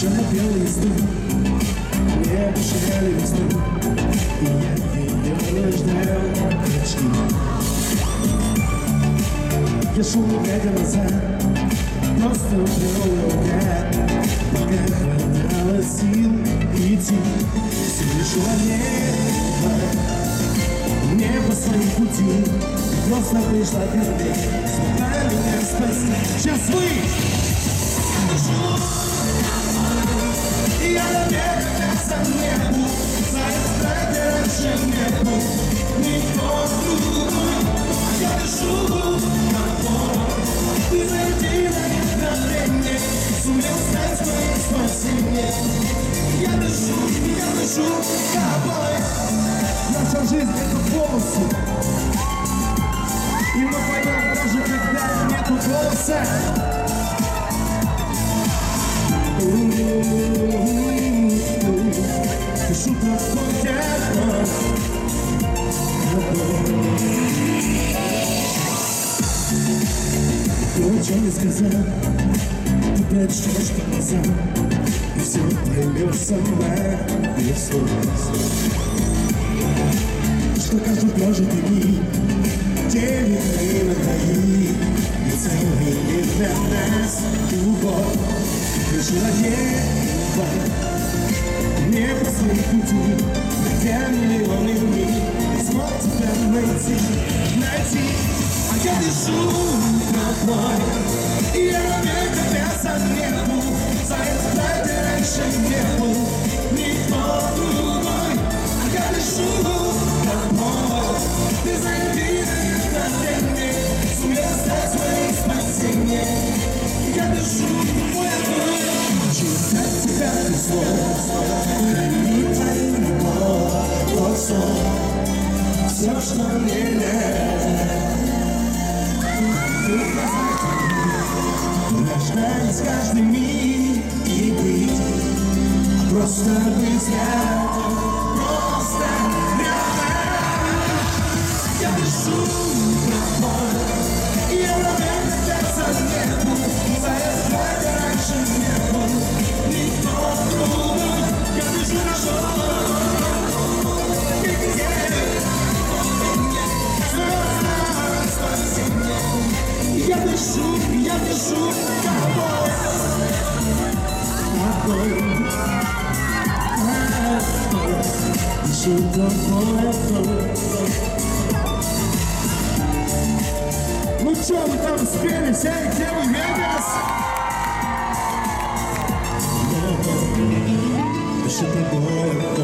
Черно-белые сны, не пошли весны, и я ее ждал вечно. Я шел шуму глядя назад, но ступил наугад, пока хватало сил идти. Все лишило небо, небо своим пути, грустно пришла первой, смогла меня спасти. Я дышу, я дышу тобой Наша жизнь это полностью И мы поем даже когда нету голоса Дышу тобой, я Ты ничего не сказал Ты прячешь глаза И все сама без слов Что каждый прожит дни Делит мы на двоих И целый для нас любовь Решила небо Не своим пути Хотя миллионы дней Не смог тебя найти Найти А я лежу тобой И я навек За это ты раньше не был Никто другой А я лежу тобой Ты Все, что мне надо Рождались каждый миг Просто рядом Просто рядом Я дышу тобой Я наверное сердце нету За это раньше не был Никто другой Я дышу на Я дышу, я дышу тобой Тобой should go forever. Mucho without Spanish, hey, can we hear this? Go.